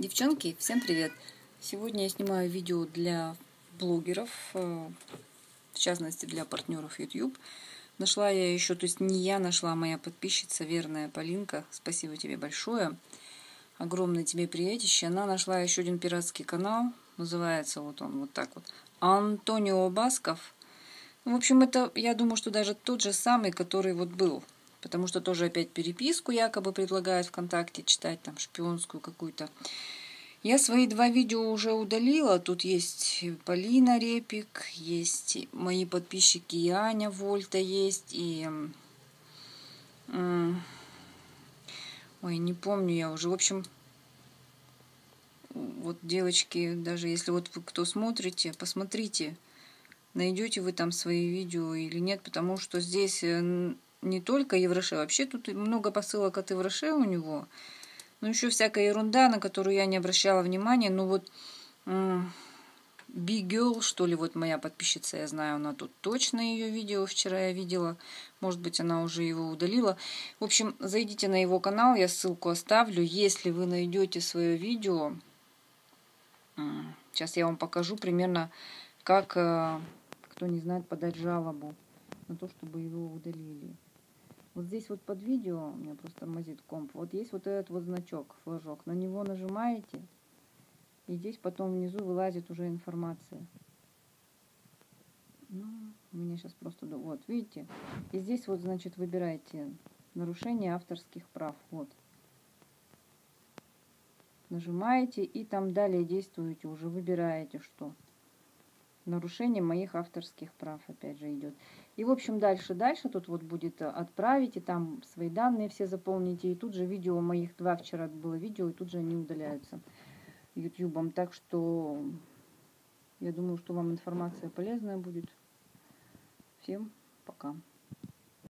Девчонки, всем привет! Сегодня я снимаю видео для блогеров, э, в частности для партнеров YouTube. Нашла я еще, то есть не я нашла, а моя подписчица, верная Полинка. Спасибо тебе большое. Огромное тебе приятище. Она нашла еще один пиратский канал. Называется вот он вот так вот. Антонио Басков. В общем, это, я думаю, что даже тот же самый, который вот был потому что тоже опять переписку якобы предлагают ВКонтакте читать, там шпионскую какую-то. Я свои два видео уже удалила. Тут есть Полина Репик, есть мои подписчики и Аня Вольта есть, и... Ой, не помню я уже. В общем, вот девочки, даже если вот вы кто смотрите, посмотрите, найдете вы там свои видео или нет, потому что здесь э, не только Евроше, вообще тут много посылок от Евроше у него, но еще всякая ерунда, на которую я не обращала внимания. Ну вот Big Girl, что ли, вот моя подписчица, я знаю, она тут точно ее видео вчера я видела. Может быть, она уже его удалила. В общем, зайдите на его канал, я ссылку оставлю. Если вы найдете свое видео, сейчас я вам покажу примерно, как, э, кто не знает, подать жалобу на то, чтобы его удалили. Вот здесь вот под видео, у меня просто тормозит комп, вот есть вот этот вот значок, флажок. На него нажимаете, и здесь потом внизу вылазит уже информация. Ну, у меня сейчас просто... Вот, видите? И здесь вот, значит, выбираете нарушение авторских прав. Вот. Нажимаете и там далее действуете, уже выбираете, что нарушение моих авторских прав опять же идет. И в общем дальше, дальше тут вот будет э, отправить, и там свои данные все заполните. И тут же видео моих два вчера было видео, и тут же они удаляются ютубом. Так что я думаю, что вам информация полезная будет. Всем пока.